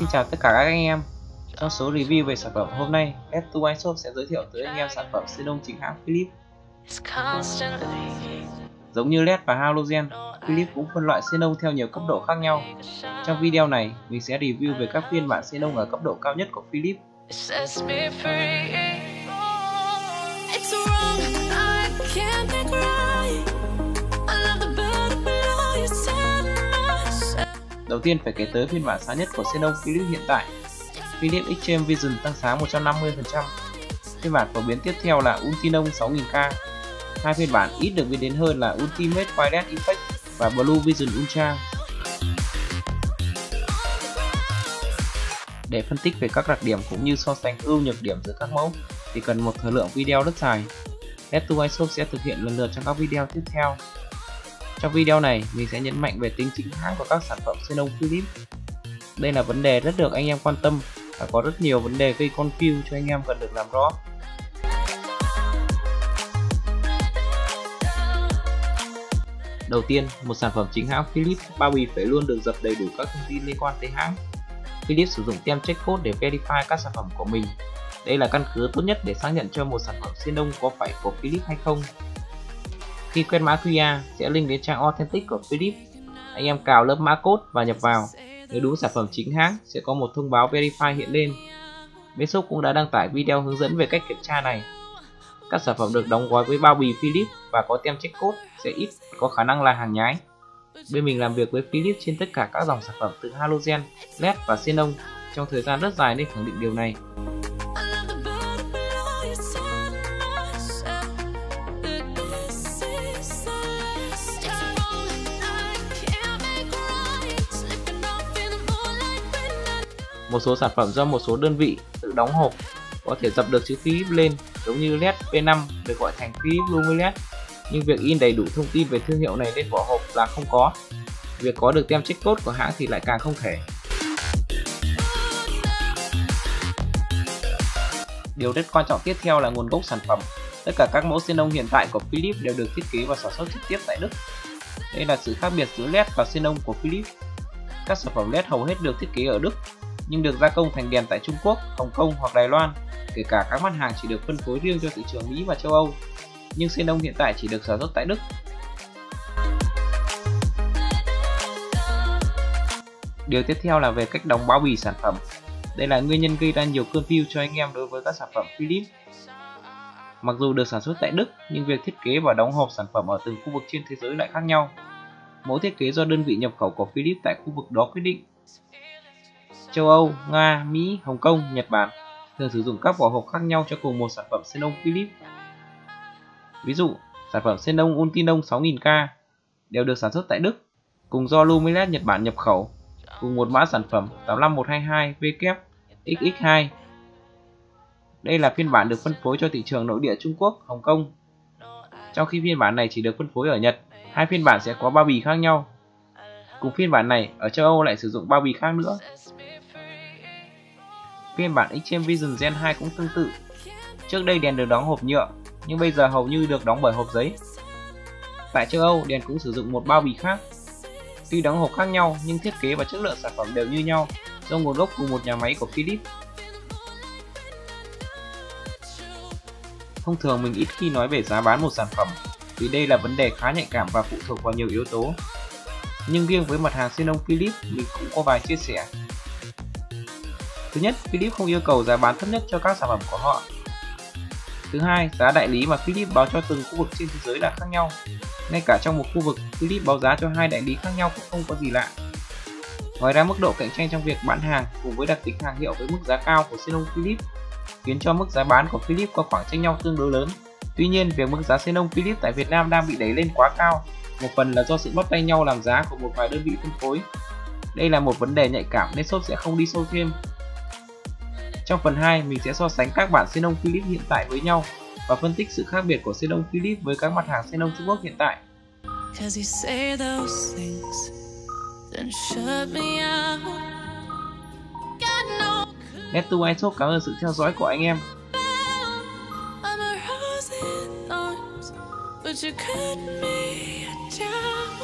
Xin chào tất cả các anh em. Trong số review về sản phẩm hôm nay Let's to Wine Shop sẽ giới thiệu tới anh em sản phẩm xenon chính hãng Philips Giống như LED và halogen, Philips cũng phân loại xenon theo nhiều cấp độ khác nhau. Trong video này, mình sẽ review về các phiên bản xenon ở cấp độ cao nhất của Philips Đầu tiên phải kể tới phiên bản sáng nhất của Xenon Philips hiện tại. Philips Extreme Vision tăng sáng 150%. Phiên bản phổ biến tiếp theo là Ultinon 6000K. Hai phiên bản ít được biết đến hơn là Ultimate Wireless Effect và Blue Vision Ultra. Để phân tích về các đặc điểm cũng như so sánh ưu nhược điểm giữa các mẫu thì cần một thời lượng video rất dài. Let's to Shop sẽ thực hiện lần lượt trong các video tiếp theo. Trong video này, mình sẽ nhấn mạnh về tính chính hãng của các sản phẩm Xenon Philips. Đây là vấn đề rất được anh em quan tâm và có rất nhiều vấn đề gây confuse cho anh em cần được làm rõ. Đầu tiên, một sản phẩm chính hãng Philips bao bì phải luôn được dập đầy đủ các thông tin liên quan tới hãng. Philips sử dụng tem check code để verify các sản phẩm của mình. Đây là căn cứ tốt nhất để xác nhận cho một sản phẩm Xenon có phải của Philips hay không khi quét mã QR sẽ link đến trang Authentic của Philips. Anh em cào lớp mã code và nhập vào. Nếu đúng sản phẩm chính hãng sẽ có một thông báo Verify hiện lên. Bên shop cũng đã đăng tải video hướng dẫn về cách kiểm tra này. Các sản phẩm được đóng gói với bao bì Philips và có tem check code sẽ ít có khả năng là hàng nhái. Bên mình làm việc với Philips trên tất cả các dòng sản phẩm từ halogen, LED và xenon trong thời gian rất dài nên khẳng định điều này. Một số sản phẩm do một số đơn vị tự đóng hộp, có thể dập được chữ ký lên giống như LED P5 được gọi thành ký Lumiled nhưng việc in đầy đủ thông tin về thương hiệu này lên vỏ hộp là không có. Việc có được tem check code của hãng thì lại càng không thể. Điều rất quan trọng tiếp theo là nguồn gốc sản phẩm. Tất cả các mẫu xenon hiện tại của Philips đều được thiết kế và sản xuất trực tiếp tại Đức. Đây là sự khác biệt giữa LED và xenon của Philips. Các sản phẩm LED hầu hết được thiết kế ở Đức nhưng được gia công thành đèn tại Trung Quốc, Hồng Kông hoặc Đài Loan. Kể cả các mặt hàng chỉ được phân phối riêng cho thị trường Mỹ và châu Âu, nhưng Xenon hiện tại chỉ được sản xuất tại Đức. Điều tiếp theo là về cách đóng bao bì sản phẩm. Đây là nguyên nhân gây ra nhiều cơn view cho anh em đối với các sản phẩm Philips. Mặc dù được sản xuất tại Đức, nhưng việc thiết kế và đóng hộp sản phẩm ở từng khu vực trên thế giới lại khác nhau. Mỗi thiết kế do đơn vị nhập khẩu của Philips tại khu vực đó quyết định châu Âu, Nga, Mỹ, Hồng Kông, Nhật Bản thường sử dụng các vỏ hộp khác nhau cho cùng một sản phẩm xenon Philips. Ví dụ, sản phẩm xenon Ultinon 6000K đều được sản xuất tại Đức, cùng do Lumiled Nhật Bản nhập khẩu, cùng một mã sản phẩm 85122W XX2. Đây là phiên bản được phân phối cho thị trường nội địa Trung Quốc, Hồng Kông. Trong khi phiên bản này chỉ được phân phối ở Nhật, hai phiên bản sẽ có bao bì khác nhau. Cùng phiên bản này, ở châu Âu lại sử dụng bao bì khác nữa. Phiên bản Extreme Vision Gen 2 cũng tương tự. Trước đây đèn được đóng hộp nhựa, nhưng bây giờ hầu như được đóng bởi hộp giấy. Tại châu Âu, đèn cũng sử dụng một bao bì khác. Tuy đóng hộp khác nhau nhưng thiết kế và chất lượng sản phẩm đều như nhau do nguồn gốc cùng một nhà máy của Philips. Thông thường mình ít khi nói về giá bán một sản phẩm vì đây là vấn đề khá nhạy cảm và phụ thuộc vào nhiều yếu tố. Nhưng riêng với mặt hàng Xenon Philips mình cũng có vài chia sẻ Thứ nhất, Philips không yêu cầu giá bán thấp nhất cho các sản phẩm của họ. Thứ hai, giá đại lý mà Philips báo cho từng khu vực trên thế giới là khác nhau. Ngay cả trong một khu vực, Philips báo giá cho hai đại lý khác nhau cũng không có gì lạ. Ngoài ra mức độ cạnh tranh trong việc bán hàng cùng với đặc tính hàng hiệu với mức giá cao của Xenon Philips khiến cho mức giá bán của Philips có khoảng chênh nhau tương đối lớn. Tuy nhiên, việc mức giá Xenon Philips tại Việt Nam đang bị đẩy lên quá cao, một phần là do sự bắt tay nhau làm giá của một vài đơn vị phân phối. Đây là một vấn đề nhạy cảm nên shop sẽ không đi sâu thêm trong phần 2, mình sẽ so sánh các bản xenon Philips hiện tại với nhau và phân tích sự khác biệt của xenon Philips với các mặt hàng xenon Trung Quốc hiện tại. Neptune Isop cảm ơn sự theo dõi của anh em. But you cut me down.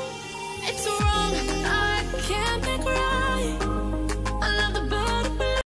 It's wrong, I can't be right.